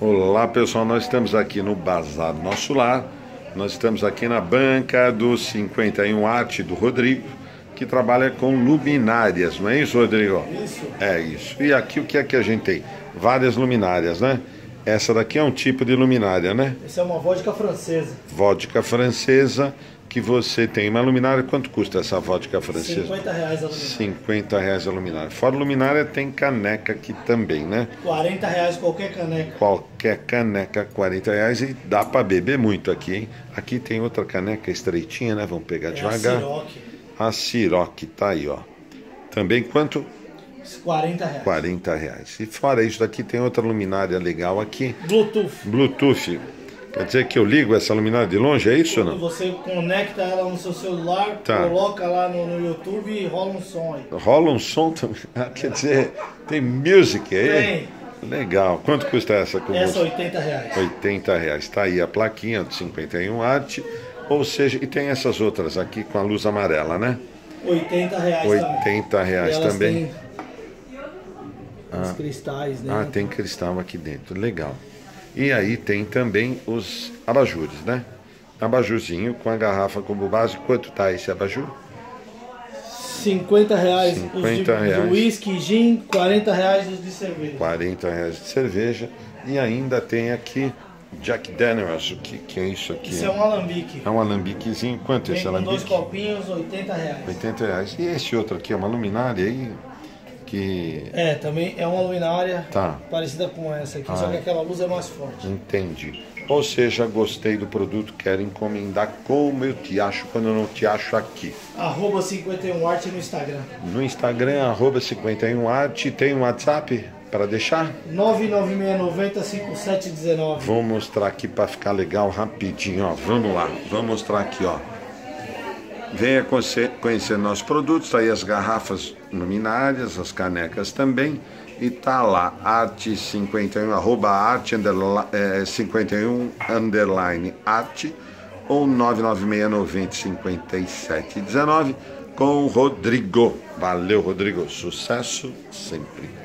Olá pessoal, nós estamos aqui no Bazar Nosso Lar, nós estamos aqui na banca do 51 Arte do Rodrigo, que trabalha com luminárias, não é isso, Rodrigo? Isso. É isso. E aqui o que é que a gente tem? Várias luminárias, né? Essa daqui é um tipo de luminária, né? Essa é uma vodka francesa. Vodka francesa, que você tem uma luminária. Quanto custa essa vodka francesa? 50 reais a luminária. 50 reais a luminária. Fora luminária, tem caneca aqui também, né? 40 reais qualquer caneca. Qualquer caneca, 40 reais e dá para beber muito aqui, hein? Aqui tem outra caneca estreitinha, né? Vamos pegar É a devagar. Ciroc. A Ciroc, tá aí, ó. Também quanto? 40 reais. 40 reais. E fora isso daqui tem outra luminária legal aqui. Bluetooth. Bluetooth. Quer dizer que eu ligo essa luminária de longe, é isso ou não? Você conecta ela no seu celular, Tá. coloca lá no, no YouTube e rola um som aí. Rola um som também. Ah, Quer dizer, tem music aí? Legal. Quanto custa essa com Essa música? 80 reais. 80 reais. Está aí a plaquinha do 51 Arte. Ou seja, e tem essas outras aqui com a luz amarela, né? 80 reais 80 também. reais também. Os cristais, né? Ah, tem cristal aqui dentro. Legal. E aí tem também os abajures, né? Abajurzinho com a garrafa como base. Quanto tá esse abajur? 50 reais 50 os de, reais. whisky, gin, 40 reais os de cerveja. 40 reais de cerveja. E ainda tem aqui Jack Daniels. O que, que é isso aqui? Isso é um alambique. É um alambiquezinho. Quanto Vem esse com dois alambique? copinhos, 80 reais. 80 reais. E esse outro aqui é uma luminária aí que. É, também é uma luminária Tá. parecida com essa aqui, Ah, só que aquela luz é mais forte. Entendi. Ou seja, gostei do produto, quero encomendar como eu te acho quando eu não te acho aqui. Arroba 51 Arte no Instagram. No Instagram, arroba 51arte, tem um WhatsApp para deixar? 996905719. Vou mostrar aqui para ficar legal rapidinho, ó. Vamos lá, vamos mostrar aqui, ó. Venha conhecer, nossos produtos, tá aí as garrafas luminárias, as canecas também. E tá lá, arte 51, arroba arte underli- eh, 51 underline arte ou 996905719 com o Rodrigo. Valeu, Rodrigo. Sucesso sempre.